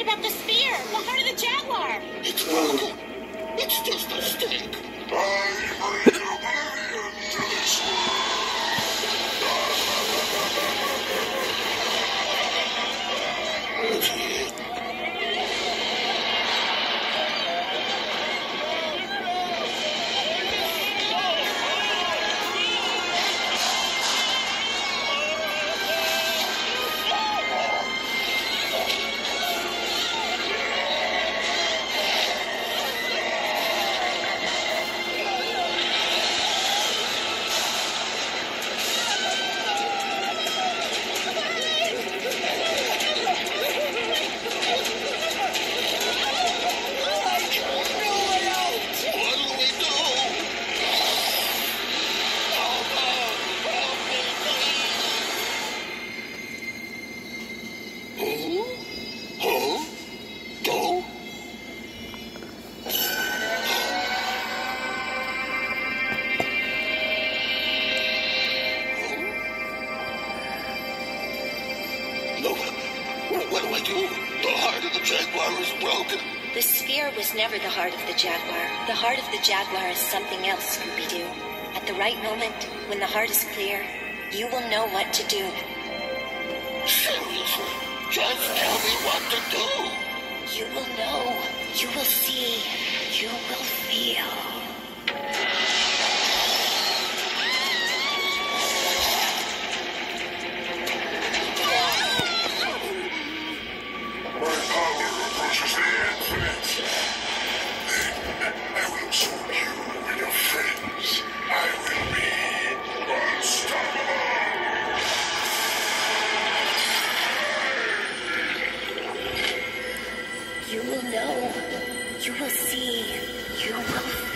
About the spear! The heart of the jaguar! It's broken. It's just a stick. I what do I do? The heart of the jaguar is broken. The sphere was never the heart of the jaguar. The heart of the jaguar is something else, Scooby-Doo. At the right moment, when the heart is clear, you will know what to do. Seriously, just tell me what to do. You will know. You will see. You will feel. Know. You will see. You will.